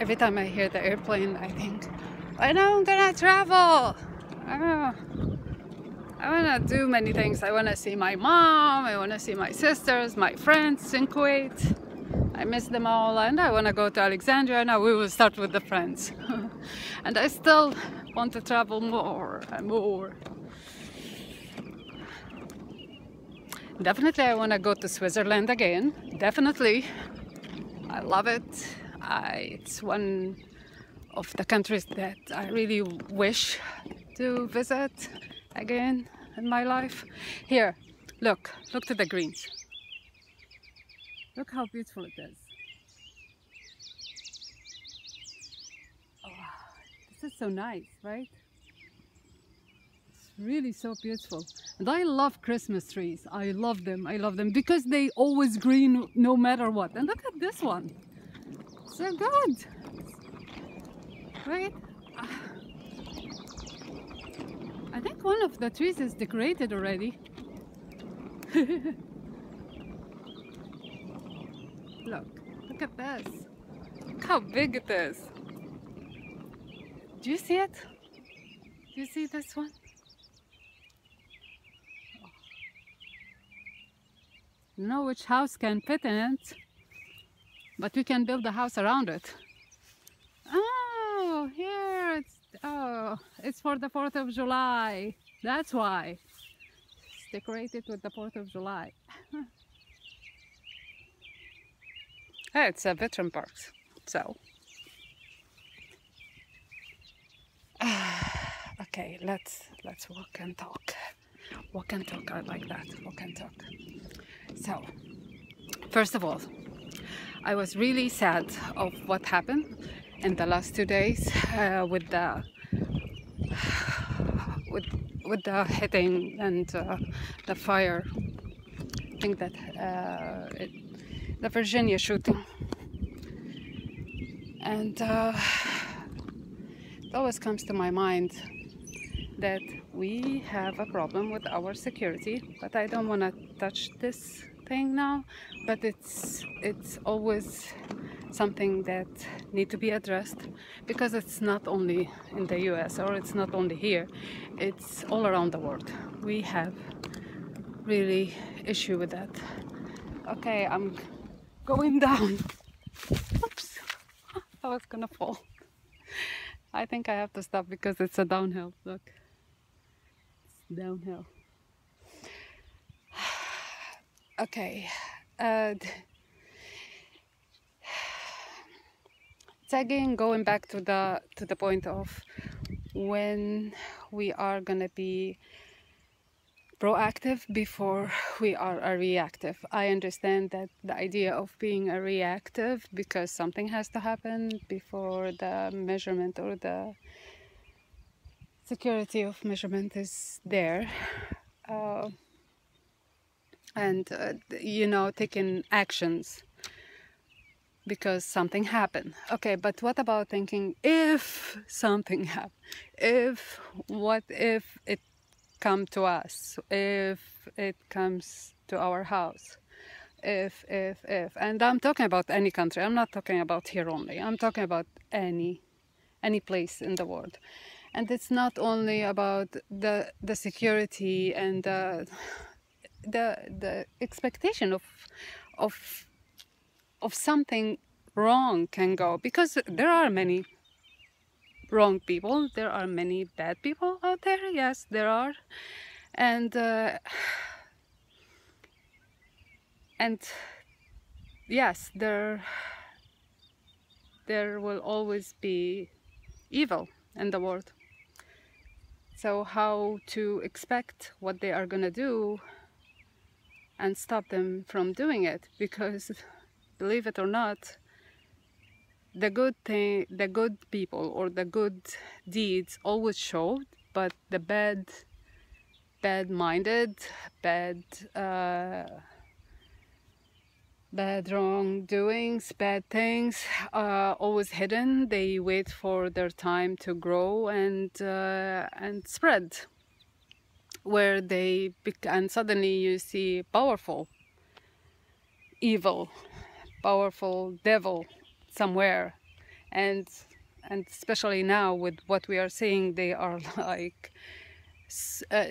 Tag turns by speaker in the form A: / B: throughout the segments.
A: Every time I hear the airplane, I think, I know I'm gonna travel. I wanna do many things. I wanna see my mom, I wanna see my sisters, my friends in Kuwait. I miss them all and I wanna go to Alexandria. Now we will start with the friends. and I still want to travel more and more. Definitely I wanna go to Switzerland again. Definitely. I love it. I, it's one of the countries that I really wish to visit again in my life. Here, look, look to the greens. Look how beautiful it is. Oh, this is so nice, right? Really so beautiful. And I love Christmas trees. I love them. I love them because they always green no matter what. And look at this one. So good. Right? I think one of the trees is decorated already. look, look at this. Look how big it is. Do you see it? Do you see this one? Know which house can fit in it, but we can build a house around it. Oh, here it's, oh, it's for the 4th of July. That's why. It's decorated with the 4th of July. it's a veteran park, so. okay, let's let's walk and talk. Walk and talk, I like that. Walk and talk. So, first of all, I was really sad of what happened in the last two days uh, with the with with the hitting and uh, the fire. I think that uh, it, the Virginia shooting, and uh, it always comes to my mind that we have a problem with our security, but I don't want to touch this thing now. But it's it's always something that need to be addressed because it's not only in the US or it's not only here, it's all around the world. We have really issue with that. Okay, I'm going down. Oops, I was gonna fall. I think I have to stop because it's a downhill. Look, downhill. Okay. Uh, again going back to the to the point of when we are gonna be proactive before we are a reactive. I understand that the idea of being a reactive because something has to happen before the measurement or the security of measurement is there. Uh, and uh, you know taking actions because something happened. Okay, but what about thinking if something happened? If, what if it come to us? If it comes to our house? If, if, if. And I'm talking about any country. I'm not talking about here only. I'm talking about any, any place in the world. And it's not only about the, the security and the, the, the expectation of, of of something wrong can go. Because there are many wrong people there are many bad people out there yes there are. And uh, and yes there there will always be evil in the world so how to expect what they are gonna do and stop them from doing it? Because believe it or not, the good thing, the good people or the good deeds always show, but the bad, bad-minded, bad, uh, bad wrongdoings, bad things, uh, always hidden. They wait for their time to grow and uh, and spread, where they and suddenly you see powerful evil powerful devil somewhere and and especially now with what we are seeing they are like uh,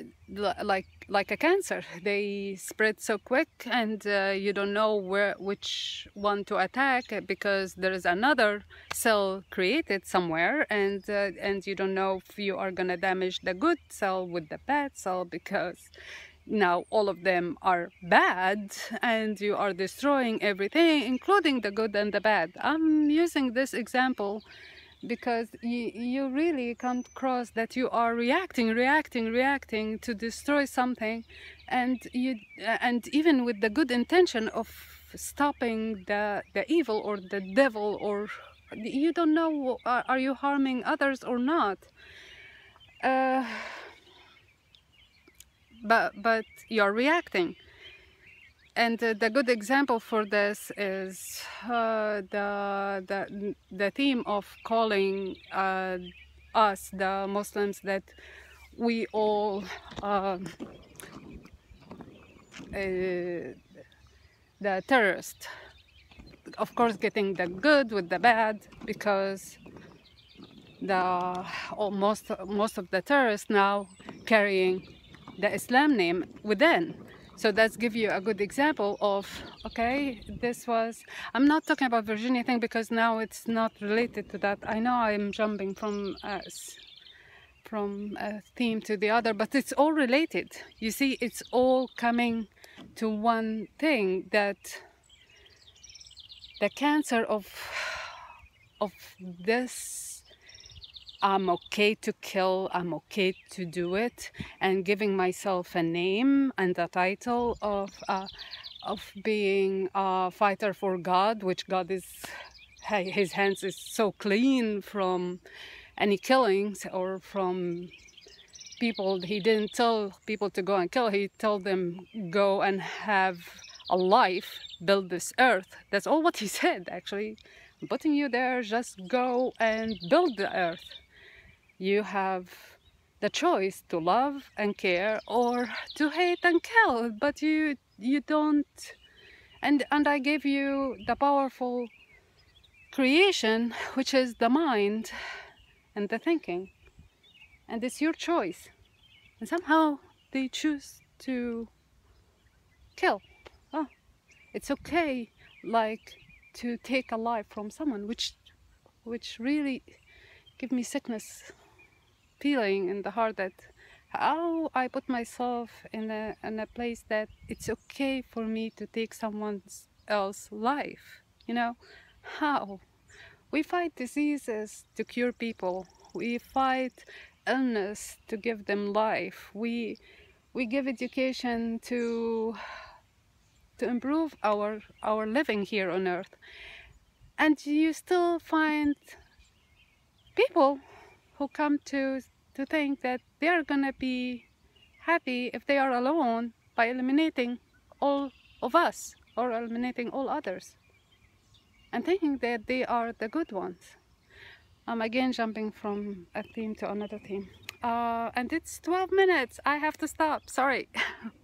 A: like like a cancer. They spread so quick and uh, you don't know where which one to attack because there is another cell created somewhere and uh, and you don't know if you are gonna damage the good cell with the bad cell because now all of them are bad and you are destroying everything including the good and the bad. I'm using this example because you, you really come across that you are reacting reacting reacting to destroy something. And you and even with the good intention of stopping the the evil or the devil or you don't know are you harming others or not? Uh, but but you're reacting and uh, the good example for this is uh, the, the the theme of calling uh, us the Muslims that we all um, uh, the terrorist. Of course getting the good with the bad because the most most of the terrorists now carrying the Islam name within so that's give you a good example of okay this was i'm not talking about virginia thing because now it's not related to that. I know i'm jumping from uh, from a theme to the other but it's all related. You see it's all coming to one thing that the cancer of of this I'm okay to kill, I'm okay to do it, and giving myself a name and a title of uh, of being a fighter for God, which God is, his hands is so clean from any killings or from people. He didn't tell people to go and kill. He told them go and have a life, build this earth. That's all what he said, actually. I'm putting you there, just go and build the earth you have the choice to love and care or to hate and kill but you you don't. And and i gave you the powerful creation which is the mind and the thinking. And it's your choice. And somehow they choose to kill. Oh it's okay like to take a life from someone which which really give me sickness feeling in the heart that how I put myself in a, in a place that it's okay for me to take someone else's life. You know, how? We fight diseases to cure people. We fight illness to give them life. We we give education to to improve our our living here on earth. And you still find people who come to to think that they are gonna be happy if they are alone by eliminating all of us or eliminating all others and thinking that they are the good ones. I'm again jumping from a theme to another theme. Uh, and it's 12 minutes. I have to stop. Sorry.